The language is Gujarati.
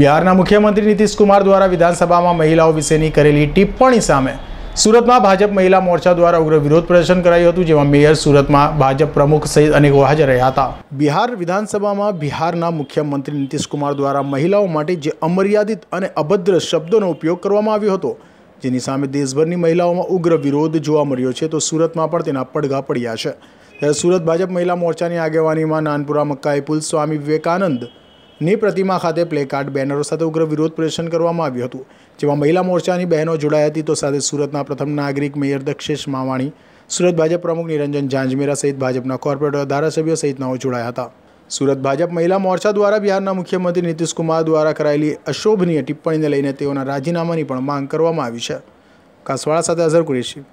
બિહારના મુખ્યમંત્રી નીતિશ કુમાર દ્વારા વિધાનસભામાં મહિલાઓ વિશેની કરેલી ટિપ્પણી સામે સુરતમાં ભાજપ મહિલા મોરચા દ્વારા ઉગ્ર વિરોધ પ્રદર્શન કરાયું હતું, જેમાં મેયર સુરતમાં ભાજપ પ્રમુખ સહિત અનેકો હાજર રહ્યા હતા. બિહાર વિધાનસભામાં બિહારના મુખ્યમંત્રી નીતિશ કુમાર દ્વારા મહિલાઓ માટે જે અમર્યાદિત અને અભદ્ર શબ્દોનો ઉપયોગ કરવામાં આવ્યો હતો, જેની સામે દેશભરની મહિલાઓમાં ઉગ્ર વિરોધ જોવા મળ્યો છે, તો સુરતમાં પણ તેના પડઘા પડ્યા છે. ત્યારે સુરત ભાજપ મહિલા મોરચાની આગેવાનીમાં નાનપુરા મક્કાઈ પુલ સ્વામી વિવેકાનંદ ની પ્રતિમા ખાતે પ્લેકાર્ડ બેનરો સાથે ઉગ્ર વિરોધ પ્રદર્શન કરવામાં આવ્યું હતું જેમાં મહિલા મોરચાની બહેનો જોડાઈ હતી તો સાથે સુરતના પ્રથમ નાગરિક મેયર દક્ષેશ માવાણી સુરત ભાજપ પ્રમુખ નિરંજન જાંજમેરા સહિત ભાજપના કોર્પોરેટર ધારાસભ્યો સહિતનાઓ જોડાયા હતા સુરત ભાજપ મહિલા મોરચા દ્વારા બિહારના મુખ્યમંત્રી નીતિશ કુમાર દ્વારા કરાયેલી અશોભનીય ટિપ્પણીને લઈને તેઓના રાજીનામાની પણ માંગ કરવામાં આવી છે કાસવાળા સાથે અઝર કુરેશી